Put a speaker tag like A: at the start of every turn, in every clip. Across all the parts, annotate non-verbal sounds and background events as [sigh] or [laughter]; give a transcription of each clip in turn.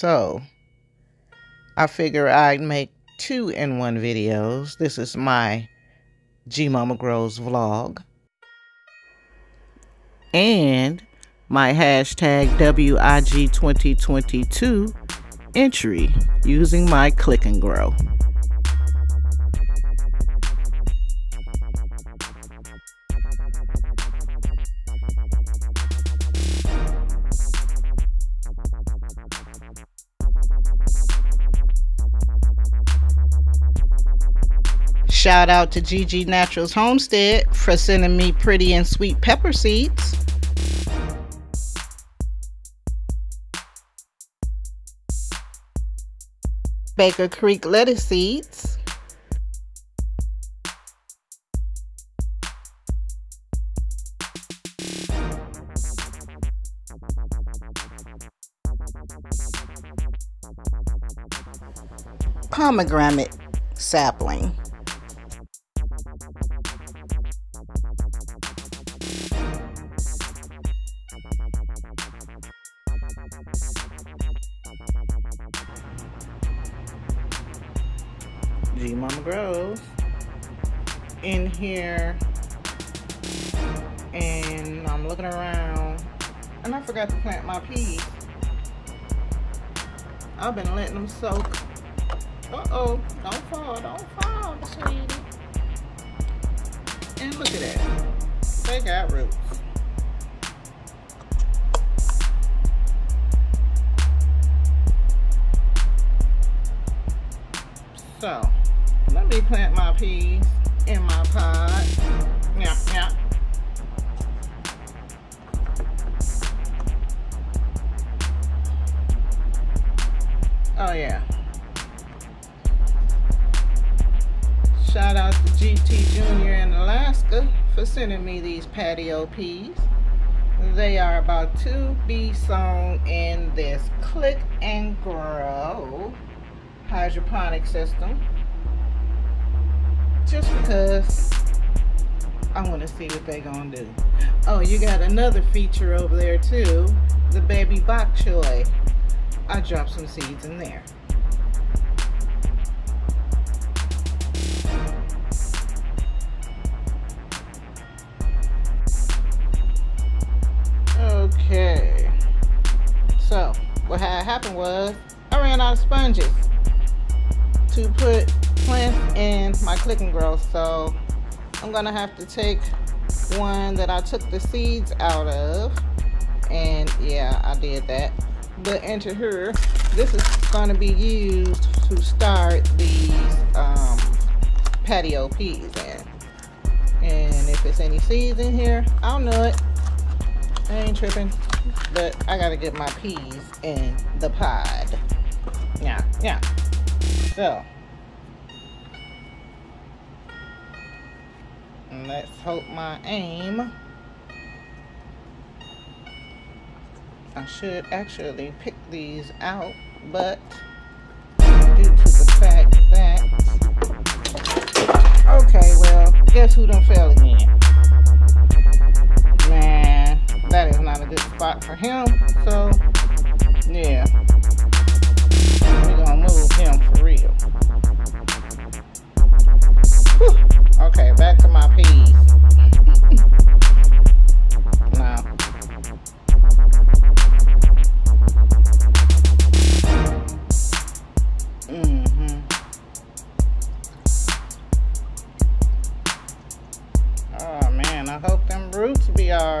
A: so I figure I'd make two in one videos. This is my G Mama Grows vlog. And my hashtag WIG2022 entry using my click and grow. Shout out to GG Naturals Homestead for sending me pretty and sweet pepper seeds. Baker Creek lettuce seeds. Pomegranate sapling. Uh-oh, don't fall, don't fall, sweetie. And look at that. They got roots. So, let me plant my peas in my pot. Junior in Alaska for sending me these patio peas. They are about to be sown in this click and grow hydroponic system just because I want to see what they gonna do. Oh, you got another feature over there too, the baby bok choy. I dropped some seeds in there. Sponges to put plants in my click and grow so I'm gonna have to take one that I took the seeds out of and yeah I did that. But into here this is to be used to start these um, patio peas in. And if it's any seeds in here I'll know it. I ain't tripping but I gotta get my peas in the pod yeah yeah. So. Let's hope my aim. I should actually pick these out but due to the fact that okay well guess who done fell again? Man that is not a good spot for him so yeah real. Whew. okay back to my peas. Now mm-hmm. Oh man I hope them roots be all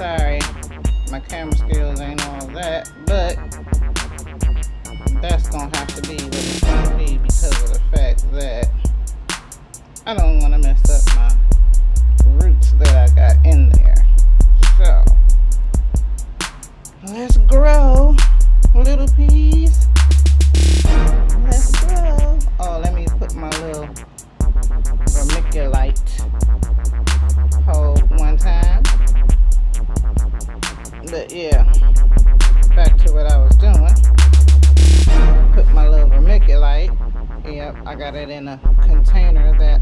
A: sorry. My camera skills ain't all that, but that's gonna have to be what it's gonna be because of the fact that I don't wanna mess up my roots that I got in there. So, let's grow. got it in a container that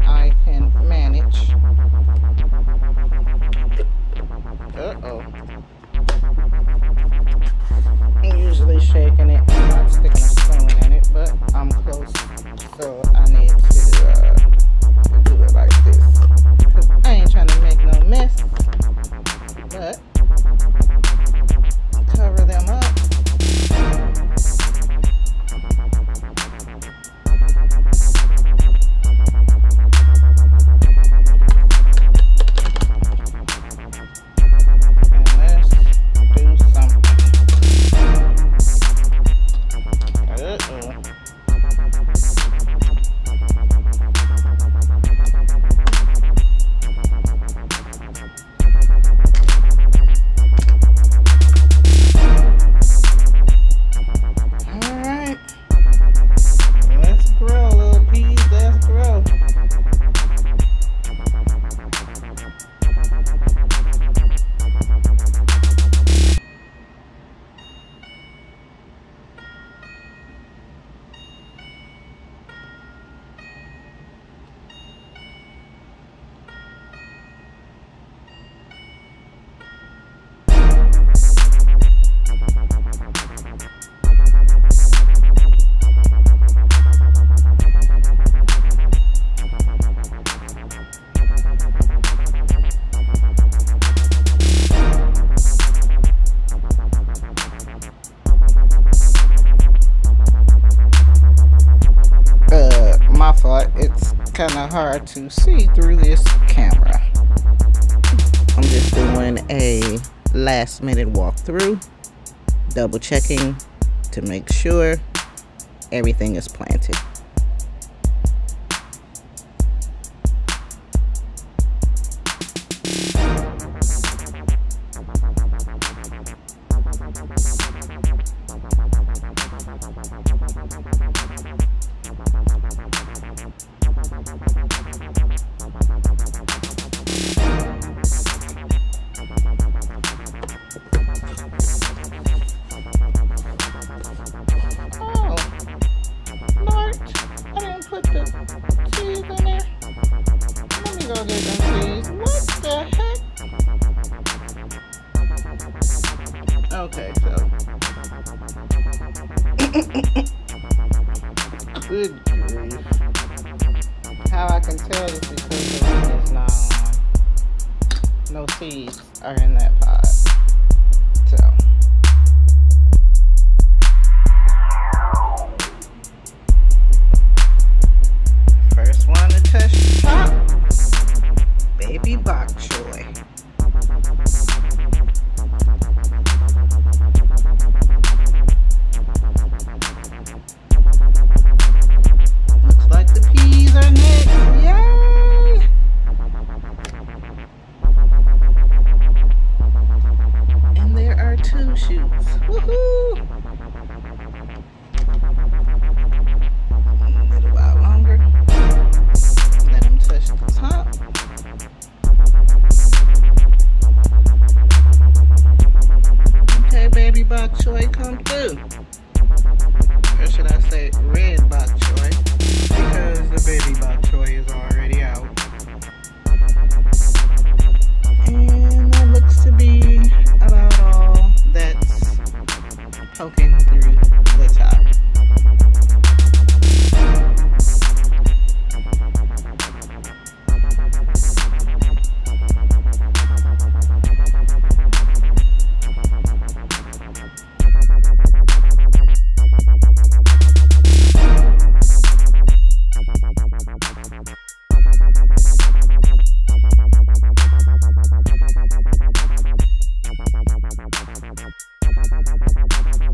A: to see through this camera. I'm just doing a last minute walkthrough, double checking to make sure everything is planted. Put the cheese in there. Let me go get some cheese. What the heck? Okay, so. Good grief. How I can tell this is because there's no, no seeds are in that pot.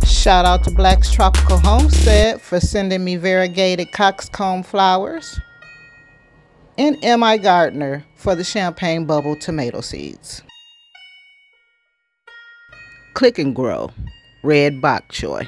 A: Shout out to Black's Tropical Homestead for sending me variegated coxcomb flowers. And M.I. Gardner for the champagne bubble tomato seeds. Click and Grow, Red Bok Choy.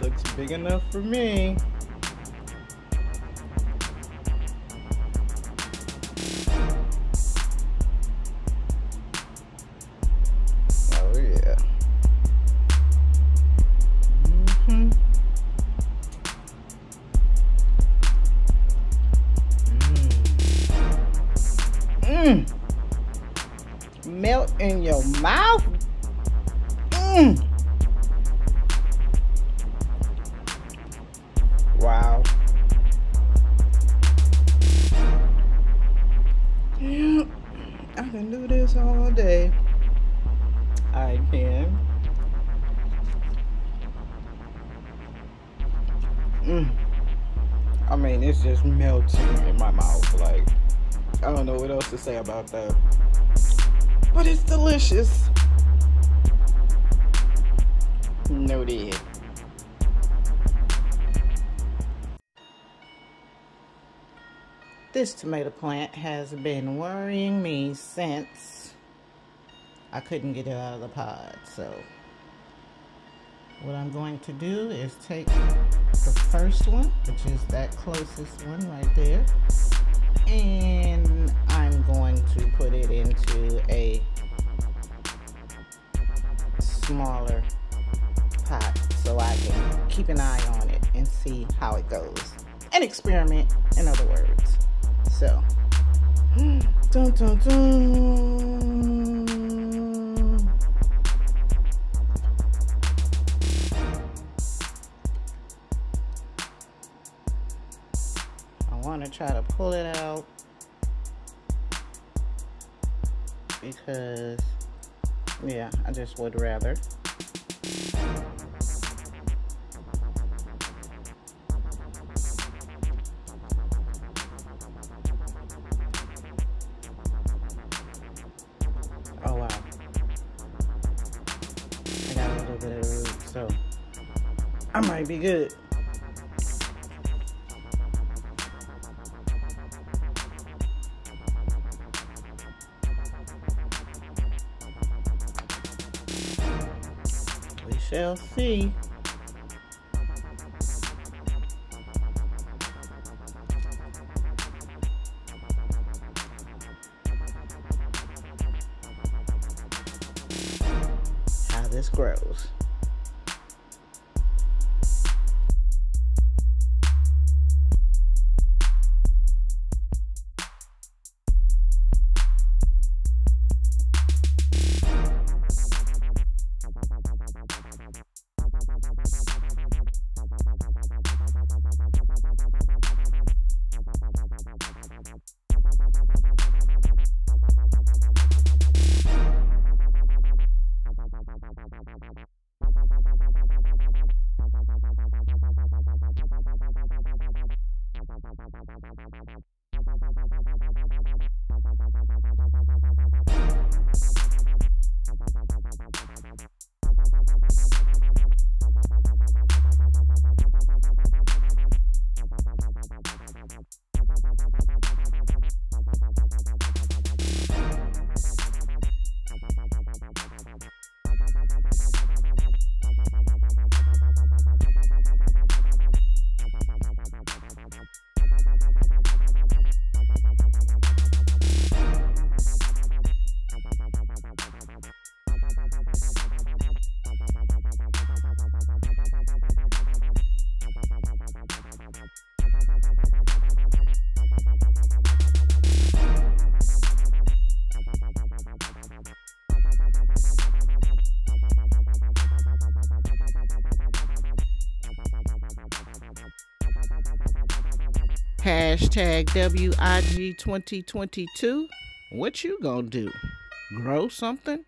A: Looks big enough for me. Mmm. Wow. Yeah, I can do this all day. I can. Mm. I mean, it's just melting in my mouth. Like, I don't know what else to say about that. But it's delicious. Noted. This tomato plant has been worrying me since I couldn't get it out of the pod. So what I'm going to do is take the first one, which is that closest one right there, and I'm going to put it into a smaller keep an eye on it and see how it goes. An experiment, in other words. So, [gasps] dun dun dun. want to try to pull it out because yeah I just would rather I might be good We shall see. Hashtag WIG2022. What you gonna do? Grow something?